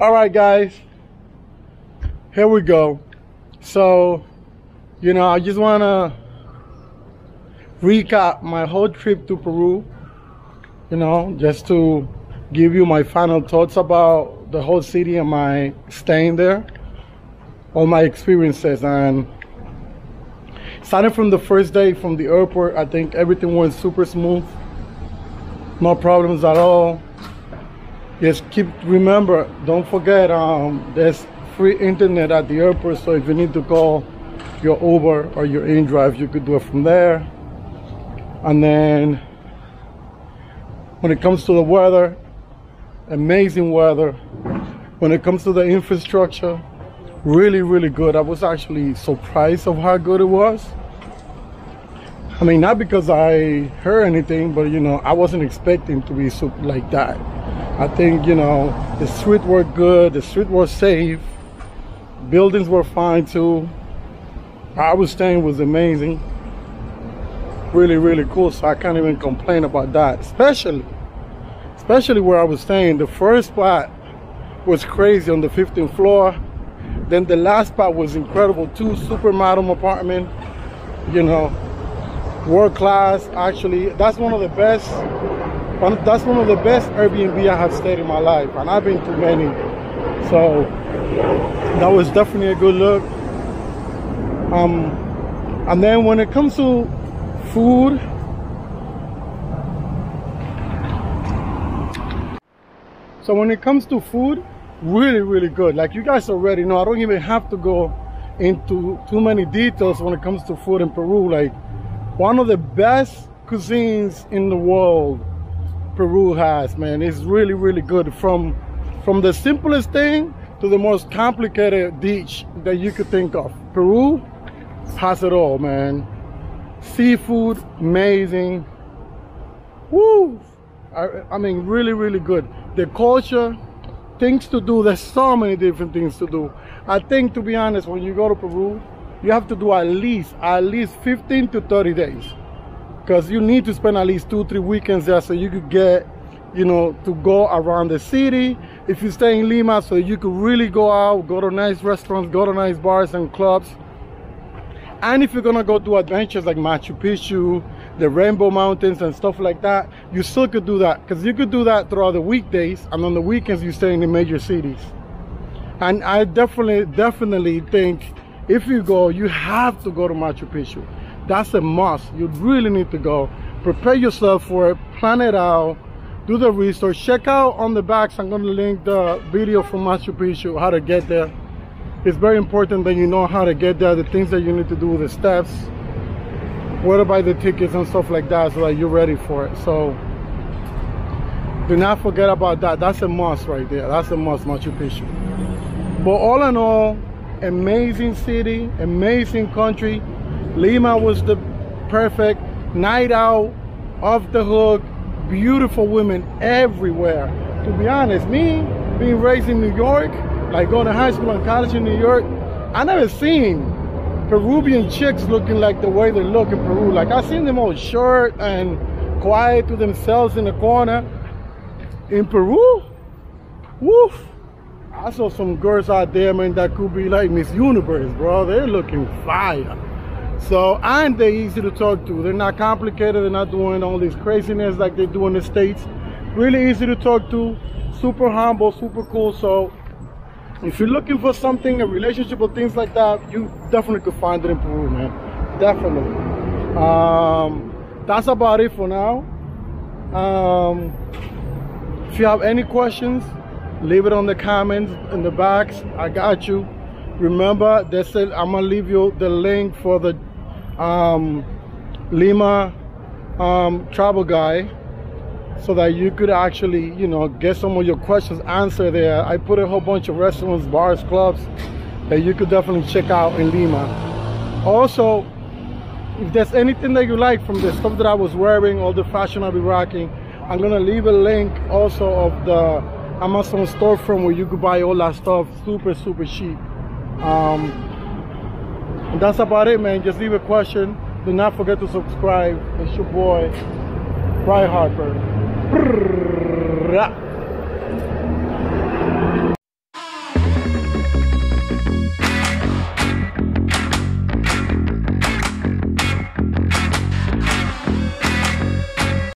All right, guys. Here we go. So, you know, I just want to recap my whole trip to Peru. You know, just to give you my final thoughts about the whole city and my staying there, all my experiences. And starting from the first day from the airport, I think everything went super smooth. No problems at all. Just keep, remember, don't forget, um, there's free internet at the airport. So if you need to call your Uber or your InDrive, you could do it from there. And then when it comes to the weather, amazing weather. When it comes to the infrastructure, really, really good. I was actually surprised of how good it was. I mean, not because I heard anything, but you know, I wasn't expecting to be so like that. I think, you know, the street were good, the street was safe, buildings were fine too. I was staying was amazing. Really, really cool. So I can't even complain about that. Especially, especially where I was staying. The first spot was crazy on the 15th floor. Then the last spot was incredible. Two super modern apartment. You know, world class. Actually, that's one of the best. That's one of the best Airbnb I have stayed in my life, and I've been to many. So that was definitely a good look. Um, and then when it comes to food, so when it comes to food, really, really good. Like you guys already know, I don't even have to go into too many details when it comes to food in Peru. Like one of the best cuisines in the world Peru has, man. It's really, really good. From from the simplest thing to the most complicated dish that you could think of. Peru has it all, man. Seafood, amazing. Woo! I, I mean, really, really good. The culture, things to do. There's so many different things to do. I think, to be honest, when you go to Peru, you have to do at least, at least 15 to 30 days. Because you need to spend at least two, three weekends there so you could get, you know, to go around the city. If you stay in Lima, so you could really go out, go to nice restaurants, go to nice bars and clubs. And if you're gonna go do adventures like Machu Picchu, the Rainbow Mountains and stuff like that, you still could do that. Because you could do that throughout the weekdays and on the weekends you stay in the major cities. And I definitely, definitely think if you go, you have to go to Machu Picchu. That's a must. You really need to go. Prepare yourself for it, plan it out, do the research. Check out on the backs, I'm gonna link the video from Machu Picchu, how to get there. It's very important that you know how to get there the things that you need to do the steps where to buy the tickets and stuff like that so that you're ready for it. So do not forget about that. That's a must right there. That's a must Machu Picchu. But all in all amazing city amazing country Lima was the perfect night out off the hook beautiful women everywhere to be honest me being raised in New York like going to high school and college in New York, I never seen Peruvian chicks looking like the way they look in Peru. Like I seen them all short and quiet to themselves in the corner. In Peru, woof. I saw some girls out there, man, that could be like Miss Universe, bro. They're looking fire. So, and they're easy to talk to. They're not complicated. They're not doing all this craziness like they do in the States. Really easy to talk to. Super humble, super cool. So, if you're looking for something, a relationship or things like that, you definitely could find it in Peru, man. Definitely. Um, that's about it for now. Um, if you have any questions, leave it on the comments in the box. I got you. Remember, they said I'm gonna leave you the link for the um, Lima um, travel guide so that you could actually, you know, get some of your questions answered there. I put a whole bunch of restaurants, bars, clubs that you could definitely check out in Lima. Also, if there's anything that you like from the stuff that I was wearing, all the fashion I'll be rocking, I'm gonna leave a link also of the Amazon storefront where you could buy all that stuff super, super cheap. Um, and that's about it, man. Just leave a question. Do not forget to subscribe. It's your boy, Ray Harper.